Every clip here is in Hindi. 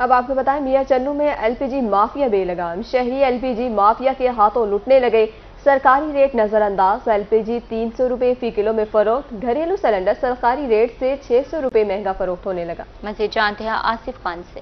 अब आपको बताएँ मियाँ चन्नू में एलपीजी माफिया बेलगाम। शहरी एलपीजी माफिया के हाथों लुटने लगे। सरकारी रेट नजरअंदाज। एलपीजी तीन सौ रुपए फ़ी किलो में फरोख्त। घरेलू सिलेंडर सरकारी रेट से छह सौ रुपए महँगा फरोख्त होने लगा। मजीद जानते हैं आसिफ खान से।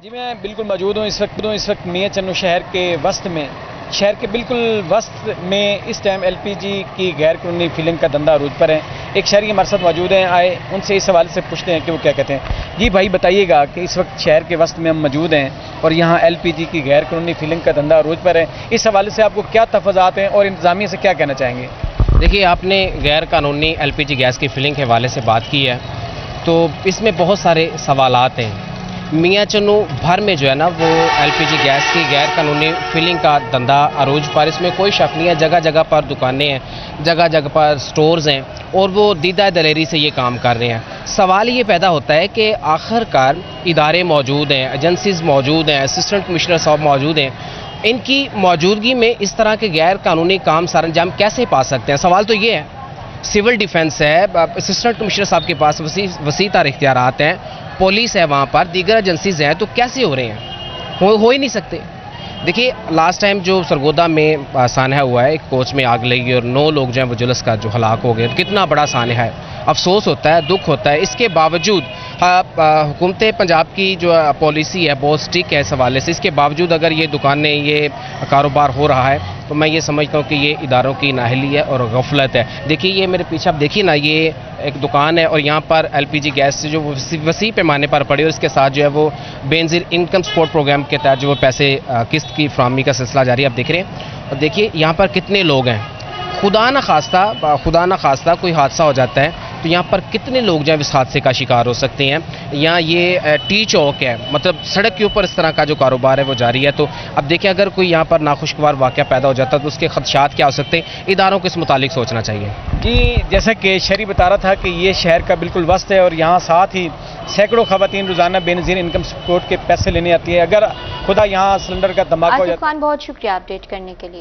जी मैं बिल्कुल मौजूद हूँ इस वक्त हूँ इस वक्त मियाँ चन्नू शहर के वस्त में। शहर के बिल्कुल वस्त में इस टाइम एलपीजी की गैर कानूनी फिलिंग का धंधा अरूज पर है। एक शहरी हमारे साथ मौजूद हैं आए उनसे इस हवाले से पूछते हैं कि वो क्या कहते हैं। जी भाई, बताइएगा कि इस वक्त शहर के वस्त में हम मौजूद हैं और यहाँ एलपीजी की गैर कानूनी फिलिंग का धंधा रोज पर है। इस हवाले से आपको क्या तफजात हैं और इंतजामिया से क्या कहना चाहेंगे? देखिए, आपने गैर कानूनी एलपीजी गैस की फिलिंग के हवाले से बात की है तो इसमें बहुत सारे सवालत हैं। मियाँ चन्नू भर में जो है ना, वो एलपीजी गैस की गैर कानूनी फिलिंग का धंधा अरूज पर। इसमें कोई शक नहीं है जगह जगह पर दुकानें हैं जगह जगह पर स्टोर्स हैं, और वो दीदा दलेरी से ये काम कर रहे हैं। सवाल ये पैदा होता है कि आखिरकार इदारे मौजूद हैं एजेंसीज मौजूद हैं असिस्टेंट कमिश्नर साहब मौजूद हैं, इनकी मौजूदगी में इस तरह के गैर कानूनी काम सर अंजाम कैसे पा सकते हैं? सवाल तो ये है। सिविल डिफेंस है असिस्टेंट कमिश्नर साहब के पास वसी वसी तार इख्तियार हैं पुलिस है वहाँ पर दीगर एजेंसीज हैं तो कैसे हो रहे हैं? हो, हो ही नहीं सकते। देखिए लास्ट टाइम जो सरगोदा में सानहा हुआ है एक कोच में आग लगी और नौ लोग जो हैं वो जुलस का जो हलाक हो गए कितना बड़ा सानहा है। अफसोस होता है दुख होता है इसके बावजूद हुकूमत पंजाब की जो पॉलिसी है, बहुत स्टिक है इस हवाले से। इसके बावजूद अगर ये दुकानें ये कारोबार हो रहा है तो मैं ये समझता हूँ कि ये इदारों की नाहली है और गफलत है। देखिए, ये मेरे पीछे आप देखिए ना, ये एक दुकान है और यहाँ पर एलपीजी गैस से जो वसी पैमाने पर पड़ी और इसके साथ जो है वो बेनजीर इनकम सपोर्ट प्रोग्राम के तहत जो पैसे किस्त की फ्राहमी का सिलसिला जारी है। आप देख रहे हैं। और देखिए, यहाँ पर कितने लोग हैं। खुदा न खास्ता खुदा न खास्ता कोई हादसा हो जाता है। तो यहाँ पर कितने लोग जो है इस हादसे का शिकार हो सकते हैं? यहाँ ये टी चौक है? मतलब सड़क के ऊपर इस तरह का जो कारोबार है वो जारी है तो अब देखिए अगर कोई यहाँ पर नाखुशगवार वाक़ पैदा हो जाता है तो उसके खदशात क्या हो सकते हैं? इदारों को इस मुतालिक सोचना चाहिए। जी जैसा कि शहरी बता रहा था कि ये शहर का बिल्कुल वस्त है और यहाँ साथ ही सैकड़ों खवतिन रोज़ाना बेनजीर इनकम सपोर्ट के पैसे लेने आती है। अगर खुदा यहाँ सिलेंडर का धमाका हो जाता है बहुत शुक्रिया अपडेट करने के लिए।